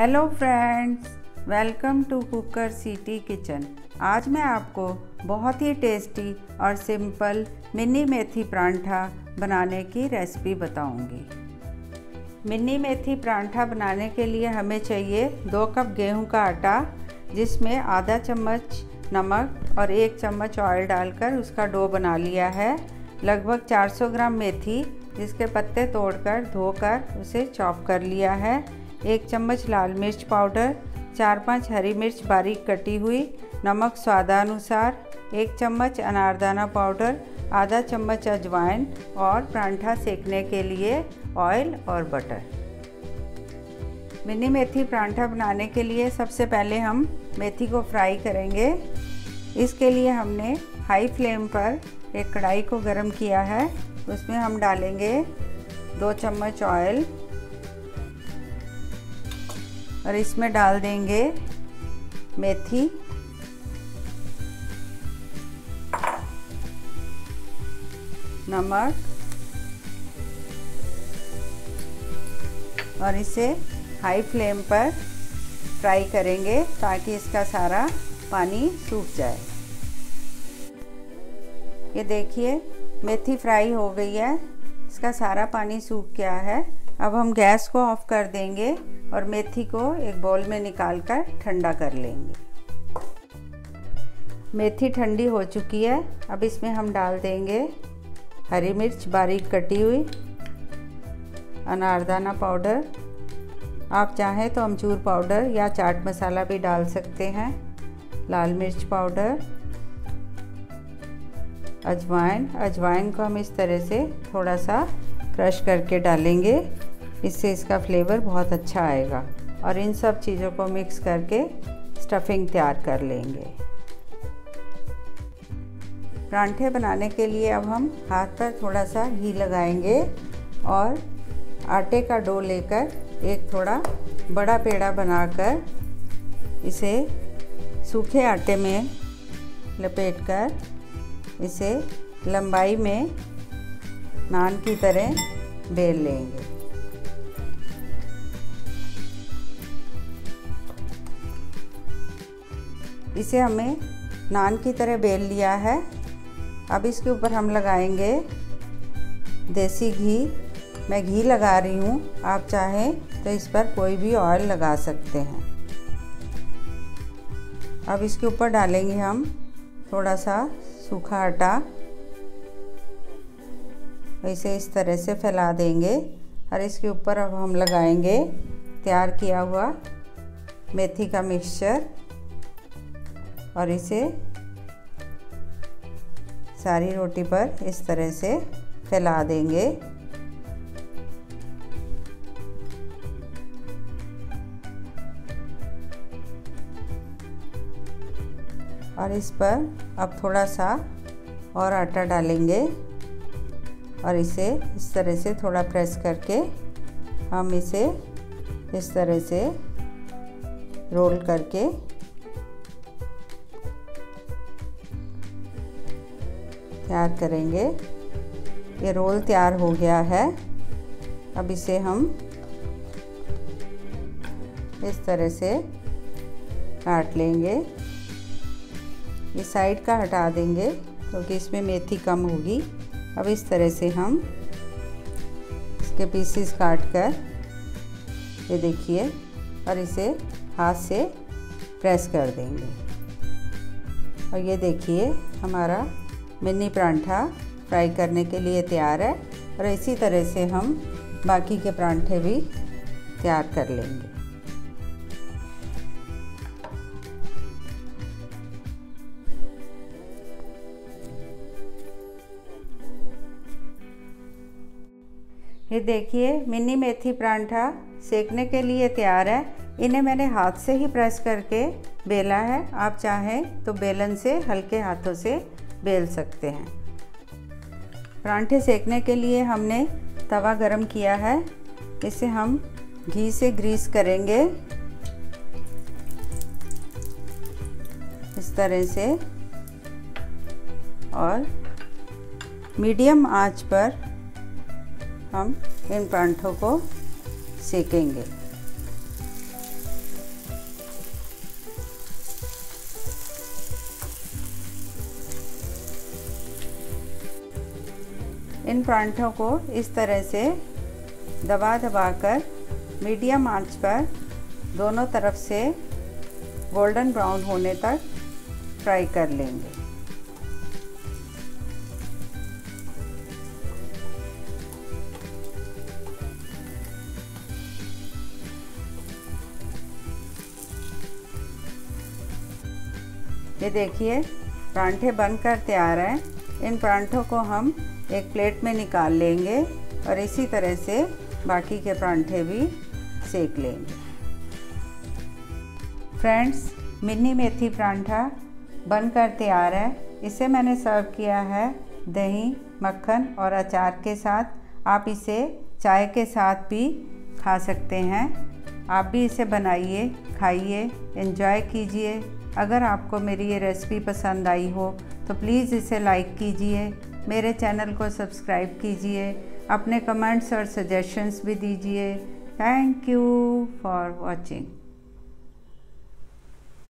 Hello friends, welcome to cooker city kitchen. आज मैं आपको बहुत ही टेस्टी और सिंपल मिनी मेथी परांठा बनाने की रेसिपी बताऊँगी। मिनी मेथी परांठा बनाने के लिए हमें चाहिए दो कप गेहूँ का आटा, जिसमें आधा चम्मच नमक और एक चम्मच ऑयल डालकर उसका डो बना लिया है। लगभग 400 ग्राम मेथी, जिसके पत्ते तोड़कर धोकर उसे चॉप कर लिया है। एक चम्मच लाल मिर्च पाउडर, चार पाँच हरी मिर्च बारीक कटी हुई, नमक स्वादानुसार, एक चम्मच अनारदाना पाउडर, आधा चम्मच अजवाइन और परांठा सेकने के लिए ऑयल और बटर। मिनी मेथी परांठा बनाने के लिए सबसे पहले हम मेथी को फ्राई करेंगे। इसके लिए हमने हाई फ्लेम पर एक कढ़ाई को गरम किया है। उसमें हम डालेंगे दो चम्मच ऑयल और इसमें डाल देंगे मेथी। नमक। और इसे हाई फ्लेम पर फ्राई करेंगे ताकि इसका सारा पानी सूख जाए। ये देखिए, मेथी फ्राई हो गई है। इसका सारा पानी सूख गया है। अब हम गैस को ऑफ़ कर देंगे। और मेथी को एक बाउल में निकाल कर ठंडा कर लेंगे। मेथी ठंडी हो चुकी है। अब इसमें हम डाल देंगे हरी मिर्च बारीक कटी हुई, अनारदाना पाउडर। आप चाहें तो अमचूर पाउडर या चाट मसाला भी डाल सकते हैं। लाल मिर्च पाउडर, अजवाइन। अजवाइन को हम इस तरह से थोड़ा सा क्रश करके डालेंगे। इससे इसका फ्लेवर बहुत अच्छा आएगा। और इन सब चीज़ों को मिक्स करके स्टफिंग तैयार कर लेंगे। परांठे बनाने के लिए अब हम हाथ पर थोड़ा सा घी लगाएँगे और आटे का डो लेकर एक थोड़ा बड़ा पेड़ा बनाकर इसे सूखे आटे में लपेटकर इसे लंबाई में नान की तरह बेल लेंगे। इसे हमें नान की तरह बेल लिया है। अब इसके ऊपर हम लगाएँगे देसी घी। मैं घी लगा रही हूँ, आप चाहें तो इस पर कोई भी ऑयल लगा सकते हैं। अब इसके ऊपर डालेंगे हम थोड़ा सा सूखा आटा। इसे इस तरह से फैला देंगे और इसके ऊपर अब हम लगाएँगे तैयार किया हुआ मेथी का मिक्सचर और इसे सारी रोटी पर इस तरह से फैला देंगे। और इस पर अब थोड़ा सा और आटा डालेंगे और इसे इस तरह से थोड़ा प्रेस करके हम इसे इस तरह से रोल करके तैयार करेंगे। ये रोल तैयार हो गया है। अब इसे हम इस तरह से काट लेंगे। ये साइड का हटा देंगे, क्योंकि तो इसमें मेथी कम होगी। अब इस तरह से हम इसके पीसीस काट कर ये देखिए, और इसे हाथ से प्रेस कर देंगे। और ये देखिए, हमारा मिनी परांठा फ्राई करने के लिए तैयार है और इसी तरह से हम बाकी के परांठे भी तैयार कर लेंगे। ये देखिए, मिनी मेथी परांठा सेकने के लिए तैयार है। इन्हें मैंने हाथ से ही प्रेस करके बेला है। आप चाहें तो बेलन से हल्के हाथों से बेल सकते हैं। परांठे सेकने के लिए हमने तवा गरम किया है। इसे हम घी से ग्रीस करेंगे। इस तरह से। और मीडियम आँच पर हम इन परांठों को सेकेंगे। इन परांठों को इस तरह से दबा दबा कर मीडियम आँच पर दोनों तरफ़ से गोल्डन ब्राउन होने तक फ्राई कर लेंगे। ये देखिए, परांठे बनकर तैयार हैं। इन परांठों को हम एक प्लेट में निकाल लेंगे और इसी तरह से बाकी के परांठे भी सेक लेंगे। फ्रेंड्स, मिनी मेथी परांठा बनकर तैयार है। इसे मैंने सर्व किया है दही, मक्खन और अचार के साथ। आप इसे चाय के साथ भी खा सकते हैं। आप भी इसे बनाइए, खाइए, एंजॉय कीजिए। अगर आपको मेरी ये रेसिपी पसंद आई हो तो प्लीज़ इसे लाइक कीजिए, मेरे चैनल को सब्सक्राइब कीजिए, अपने कमेंट्स और सजेशंस भी दीजिए। Thank you for watching